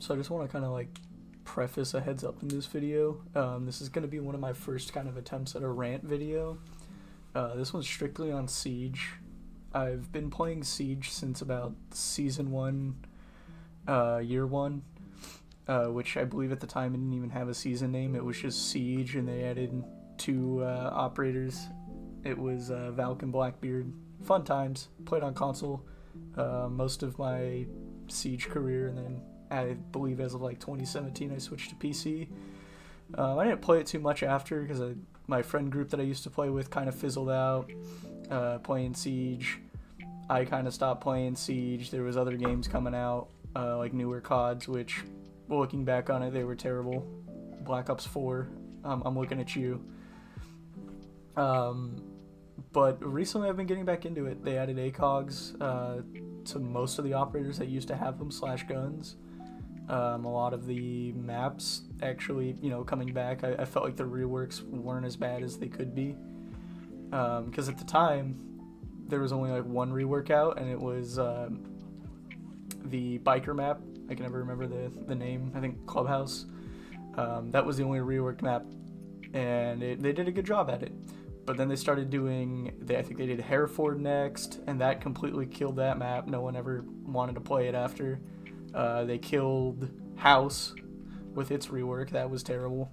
So I just want to kind of like preface a heads up in this video. Um, this is going to be one of my first kind of attempts at a rant video. Uh, this one's strictly on Siege. I've been playing Siege since about season one, uh, year one, uh, which I believe at the time it didn't even have a season name. It was just Siege, and they added two uh, operators. It was uh, Valk and Blackbeard. Fun times. Played on console uh, most of my Siege career, and then I believe as of like 2017, I switched to PC. Um, I didn't play it too much after because my friend group that I used to play with kind of fizzled out. Uh, playing Siege, I kind of stopped playing Siege. There was other games coming out, uh, like newer CODs, which, looking back on it, they were terrible. Black Ops 4, um, I'm looking at you. Um, but recently I've been getting back into it. They added ACOGs uh, to most of the operators that used to have them slash guns. Um, a lot of the maps actually, you know, coming back, I, I felt like the reworks weren't as bad as they could be. Because um, at the time, there was only like one rework out, and it was um, the biker map. I can never remember the, the name. I think Clubhouse. Um, that was the only reworked map, and it, they did a good job at it. But then they started doing, they, I think they did Hereford next, and that completely killed that map. No one ever wanted to play it after. Uh, they killed House with its rework. That was terrible.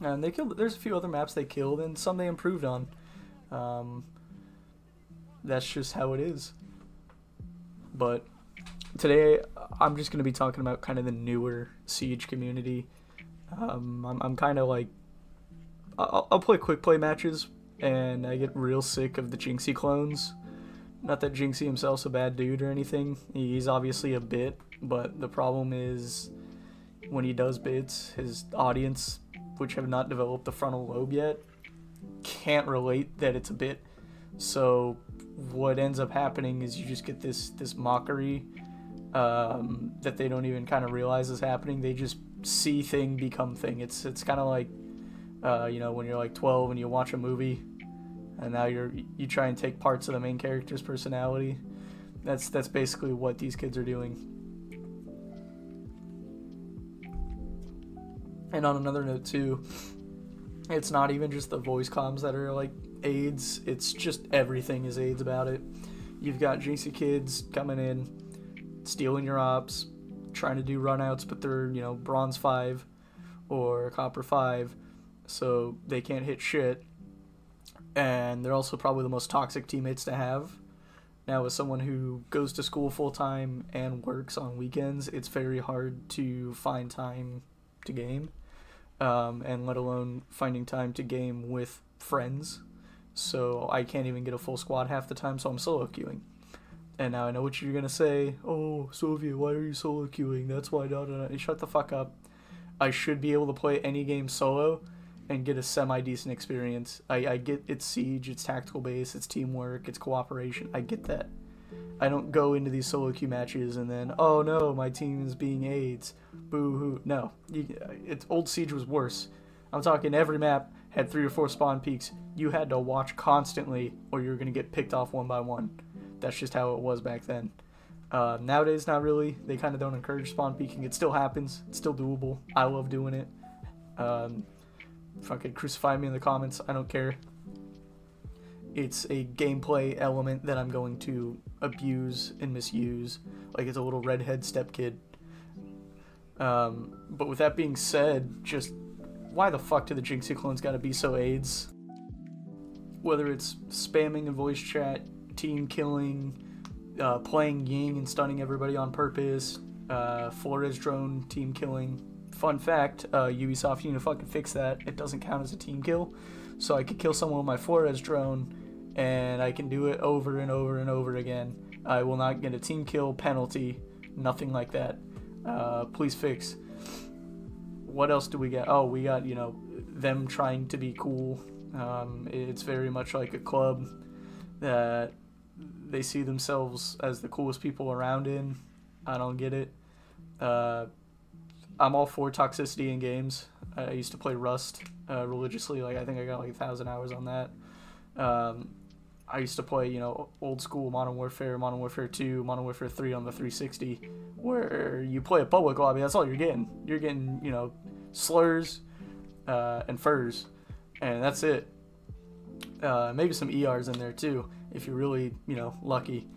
And they killed. There's a few other maps they killed, and some they improved on. Um, that's just how it is. But today, I'm just going to be talking about kind of the newer Siege community. Um, I'm, I'm kind of like, I'll, I'll play quick play matches, and I get real sick of the Jynxzi clones. Not that Jynxzi himself's a bad dude or anything. He's obviously a bit, but the problem is when he does bits, his audience, which have not developed the frontal lobe yet, can't relate that it's a bit. So what ends up happening is you just get this this mockery um, that they don't even kind of realize is happening. They just see thing become thing. It's it's kind of like uh, you know when you're like 12 and you watch a movie and now you're you try and take parts of the main character's personality. That's that's basically what these kids are doing. And on another note too, it's not even just the voice comms that are like AIDS. It's just everything is AIDS about it. You've got Jynxzi kids coming in, stealing your ops, trying to do runouts, but they're you know bronze five or copper five, so they can't hit shit and they're also probably the most toxic teammates to have. Now, as someone who goes to school full time and works on weekends, it's very hard to find time to game, um, and let alone finding time to game with friends. So I can't even get a full squad half the time, so I'm solo queuing. And now I know what you're gonna say. Oh, Soviet, why are you solo queuing? That's why. Da, da, da. Shut the fuck up. I should be able to play any game solo and get a semi decent experience. I, I get it's siege, it's tactical base, it's teamwork, it's cooperation. I get that. I don't go into these solo queue matches and then oh no, my team is being AIDS. Boo hoo. No, you, it's old siege was worse. I'm talking every map had three or four spawn peeks. You had to watch constantly, or you were gonna get picked off one by one. That's just how it was back then. Uh, nowadays, not really. They kind of don't encourage spawn peeking. It still happens. It's still doable. I love doing it. Um, fucking crucify me in the comments. I don't care. It's a gameplay element that I'm going to abuse and misuse, like it's a little redhead step kid. Um, but with that being said, just why the fuck do the Jynxzi clones gotta be so AIDS? Whether it's spamming in voice chat, team killing, uh, playing Ying and stunning everybody on purpose, uh, Flores drone team killing, fun fact, uh, Ubisoft, you need to fucking fix that. It doesn't count as a team kill. So I could kill someone with my Flores drone, and I can do it over and over and over again. I will not get a team kill penalty, nothing like that. Uh, please fix. What else do we get? Oh, we got, you know, them trying to be cool. Um, it's very much like a club that they see themselves as the coolest people around in. I don't get it. Uh, I'm all for toxicity in games. I used to play Rust uh, religiously. Like I think I got like a thousand hours on that. Um, I used to play, you know, old school Modern Warfare, Modern Warfare 2, Modern Warfare 3 on the 360, where you play a public lobby. That's all you're getting. You're getting, you know, slurs uh, and furs, and that's it. Uh, maybe some ERs in there too, if you're really, you know, lucky.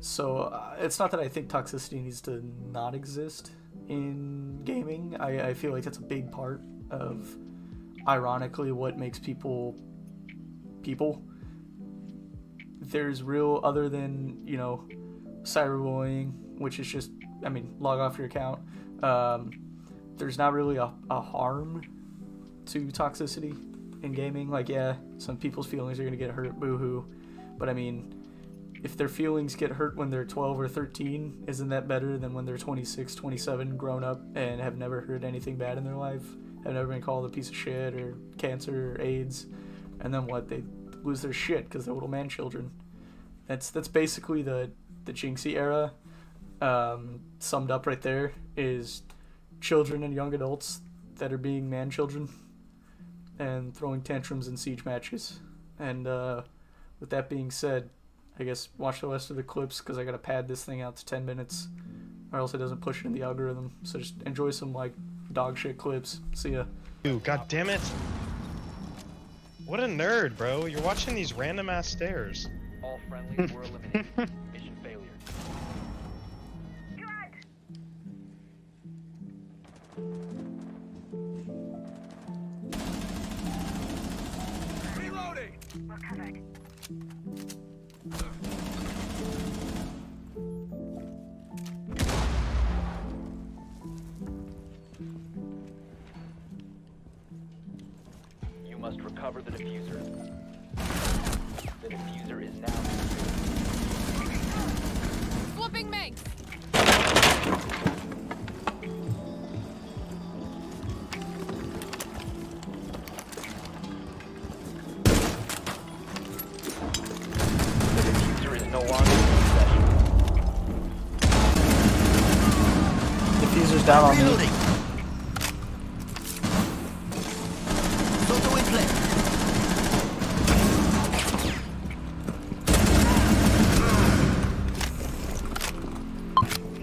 So uh, it's not that I think toxicity needs to not exist in gaming. I, I feel like that's a big part of, ironically, what makes people people. There's real other than you know, cyberbullying, which is just I mean log off your account. Um, there's not really a, a harm to toxicity in gaming. Like yeah, some people's feelings are gonna get hurt, boohoo. But I mean, if their feelings get hurt when they're 12 or 13, isn't that better than when they're 26, 27, grown up and have never heard anything bad in their life? Have never been called a piece of shit or cancer or AIDS, and then what? They lose their shit because they're little man children. That's that's basically the the Jynxzi era. Um, summed up right there is children and young adults that are being man children and throwing tantrums in siege matches. And uh, with that being said, I guess watch the rest of the clips because I gotta pad this thing out to 10 minutes, or else it doesn't push it in the algorithm. So just enjoy some like dog shit clips. See ya. God damn it! What a nerd, bro! You're watching these random ass stairs. All friendlies were eliminated. Mission failure. You must recover the defuser. The defuser is now Flipping Manx! the defuser is no longer in possession. Defuser's down on me.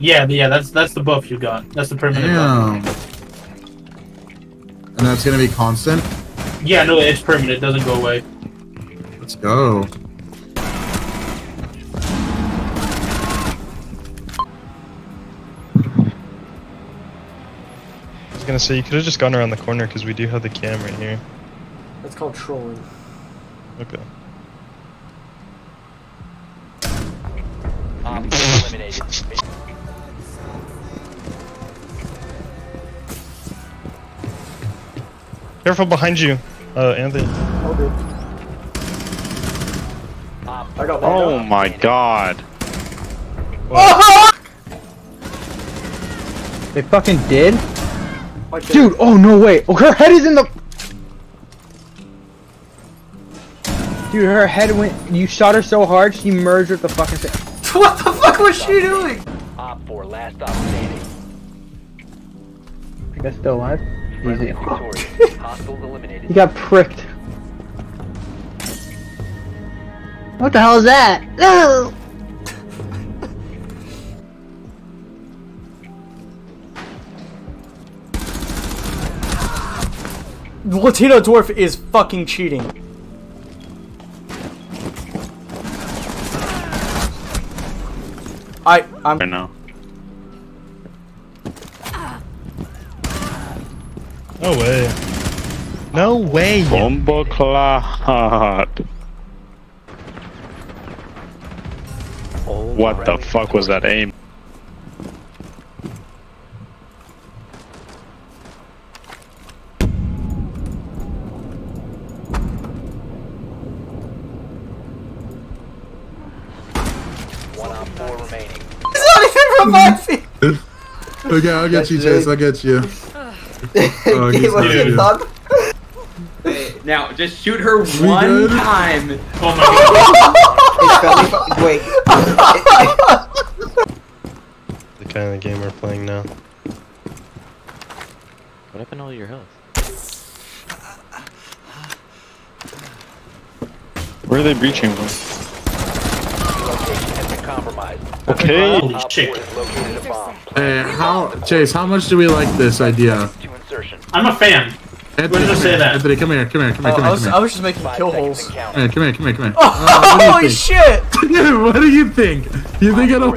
Yeah, yeah, that's that's the buff you got. That's the permanent buff. And that's gonna be constant? Yeah, no, it's permanent. It doesn't go away. Let's go. I was gonna say you could have just gone around the corner because we do have the cam right here. That's called trolling. Okay. Op four eliminated. Careful behind you, uh, Anthony. Oh, good. I got Oh one. my god. They fucking did? Dude, oh no way. Oh, her head is in the. Dude, her head went. You shot her so hard, she merged with the fucking thing. what the fuck was she doing? Op four last op standing. I guess still alive. Friendly Easy. victorious. Hostiles eliminated. He got pricked. What the hell is that? No! Latino dwarf is fucking cheating. I I'm Right now. No way. No way. Bombo clot. What the fuck was that aim? One op four remaining. It's not even from my feet. Okay, I'll get you, That's Chase. I'll get you. Oh, he's got you. Now, just shoot her We one good? time. Oh my god. Wait. The kind of game we're playing now. What happened to all your health? Where are they breaching from? Okay. Holy shit. 4 has located a bomb. Hey, how Chase? How much do we like this idea? To insertion. I'm a fan. Anthony, does it say here. that? Anthony, come here, come here, come here, Oh, come I here, was, come I was just making Five kill holes. Come here, come here, come here, come here. Oh, Uh, what do you holy think? shit! Dude, what do you think? You think it'll work?